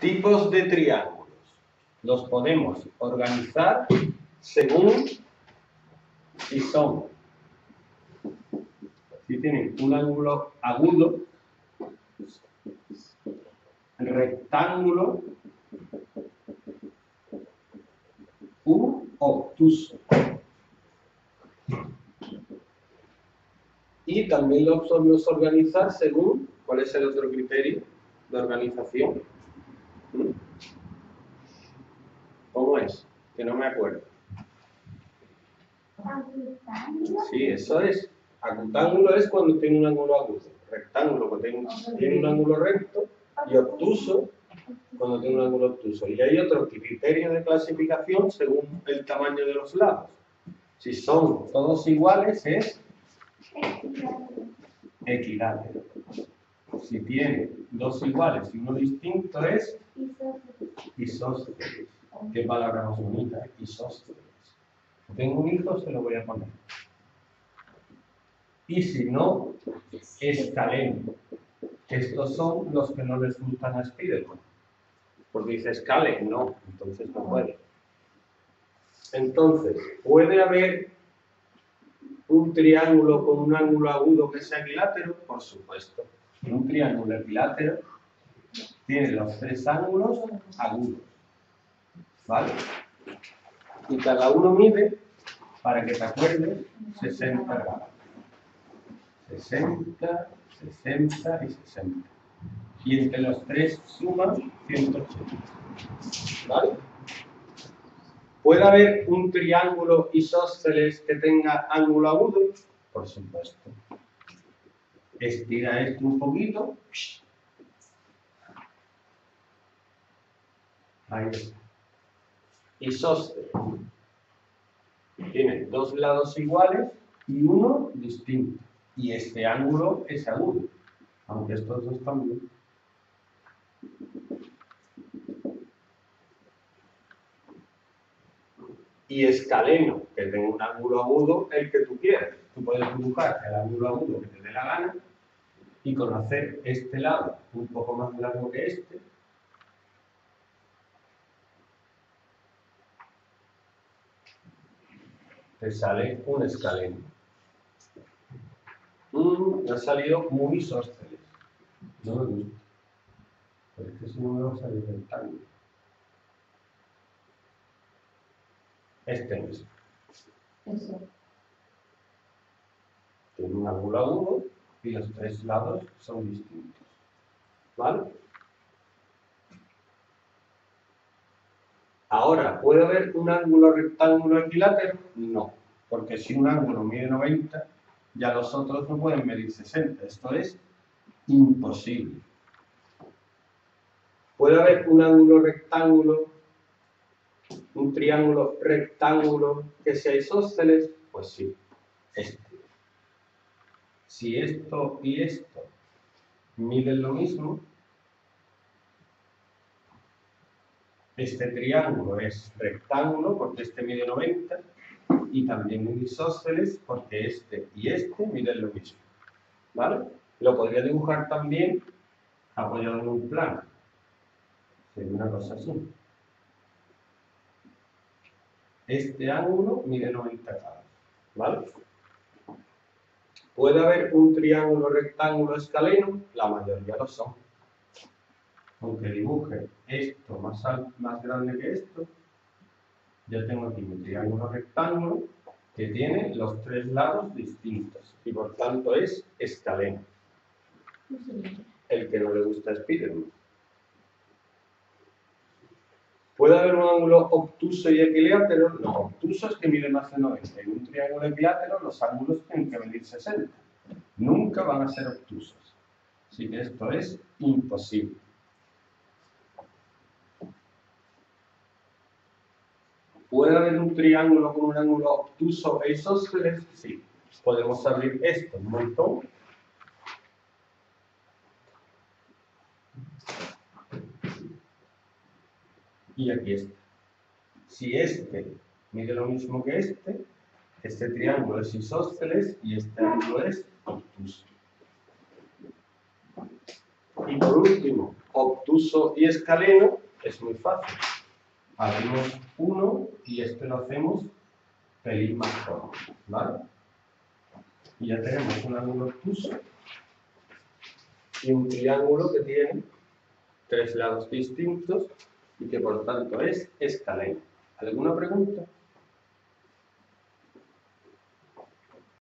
Tipos de triángulos. Los podemos organizar según si son, si tienen un ángulo agudo, rectángulo u obtuso. Y también los podemos organizar según, ¿cuál es el otro criterio de organización? ¿Cómo es? Que no me acuerdo. Sí, eso es. Acutángulo es cuando tiene un ángulo agudo. Rectángulo cuando tiene, tiene un ángulo recto. Y obtuso cuando tiene un ángulo obtuso. Y hay otro criterio de clasificación según el tamaño de los lados. Si son todos iguales es equilátero. Si tiene dos iguales y uno distinto es isósceles. Qué palabra más bonita, isósceles. Tengo un hijo, se lo voy a poner. Y si no, escaleno. Estos son los que no les gustan a Spiderman. Porque dice escale, no, entonces no puede. Entonces, ¿puede haber un triángulo con un ángulo agudo que sea equilátero? Por supuesto. Un triángulo equilátero tiene los tres ángulos agudos. ¿Vale? Y cada uno mide, para que te acuerdes, 60 grados. 60, 60 y 60. Y entre los tres suman 180. ¿Vale? ¿Puede haber un triángulo isósceles que tenga ángulo agudo? Por supuesto. Estira esto un poquito. Ahí. Isósceles. Tiene dos lados iguales y uno distinto. Y este ángulo es agudo, aunque estos dos también. y escaleno, que tenga un ángulo agudo, el que tú quieras. Tú puedes dibujar el ángulo agudo que te dé la gana y conocer este lado un poco más largo que este. Te sale un escaleno. Mm, ha salido muy isósceles. No me gusta. Pero es que si no me va a salir rectángulo. Este mismo. Eso. Tiene un ángulo agudo y los tres lados son distintos. ¿Vale? Ahora, ¿puede haber un ángulo rectángulo equilátero? No, porque si un ángulo mide 90, ya los otros no pueden medir 60. Esto es imposible. ¿Puede haber un ángulo rectángulo, un triángulo rectángulo que sea isósceles? Pues sí, este. Si esto y esto miden lo mismo, este triángulo es rectángulo porque este mide 90 y también un isósceles porque este y este miden lo mismo. ¿Vale? Lo podría dibujar también apoyado en un plano. Sería una cosa así. Este ángulo mide 90 grados. ¿Vale? ¿Puede haber un triángulo rectángulo escaleno? La mayoría lo son. Aunque dibuje esto más, más grande que esto, yo tengo aquí mi triángulo rectángulo que tiene los tres lados distintos y por tanto es escaleno. El que no le gusta Spiderman. ¿Puede haber un ángulo obtuso y equilátero? No, obtuso es que mide más de 90. En un triángulo equilátero los ángulos tienen que medir 60. Nunca van a ser obtusos. Así que esto es imposible. ¿Puede haber un triángulo con un ángulo obtuso e isósceles? Sí. Podemos abrir esto un montón. Y aquí está. Si este mide lo mismo que este, este triángulo es isósceles y este ángulo es obtuso. Y por último, obtuso y escaleno es muy fácil. Abrimos uno y este lo hacemos pelín más corto, ¿vale? Y ya tenemos un ángulo obtuso y un triángulo que tiene tres lados distintos y que por tanto es escaleno. ¿Alguna pregunta?